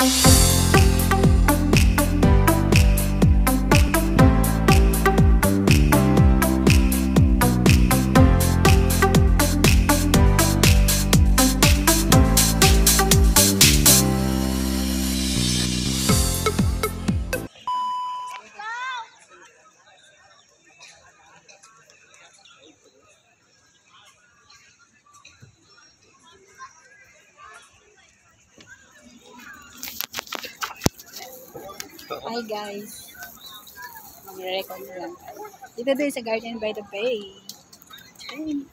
Thank Hi guys. Magre-record na lang. Dito din sa Garden by the Bay. Ayun.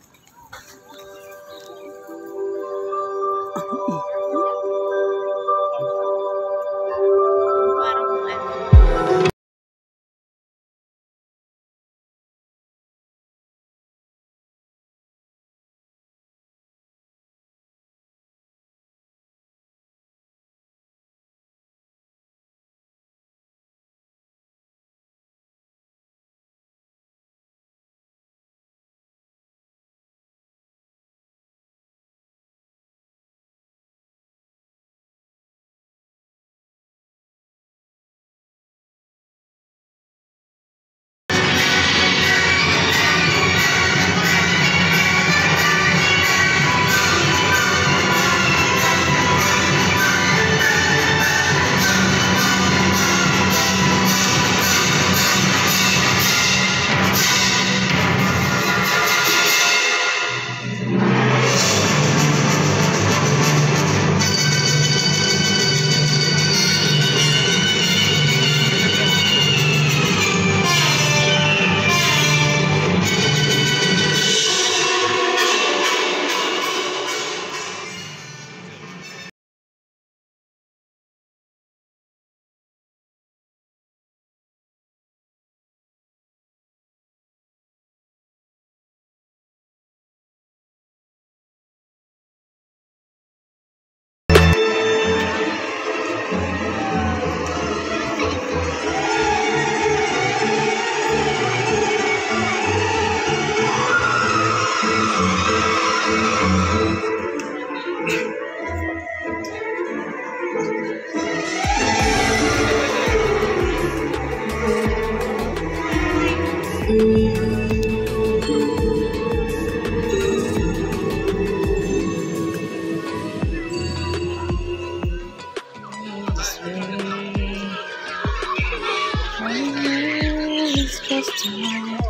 It's just tomorrow.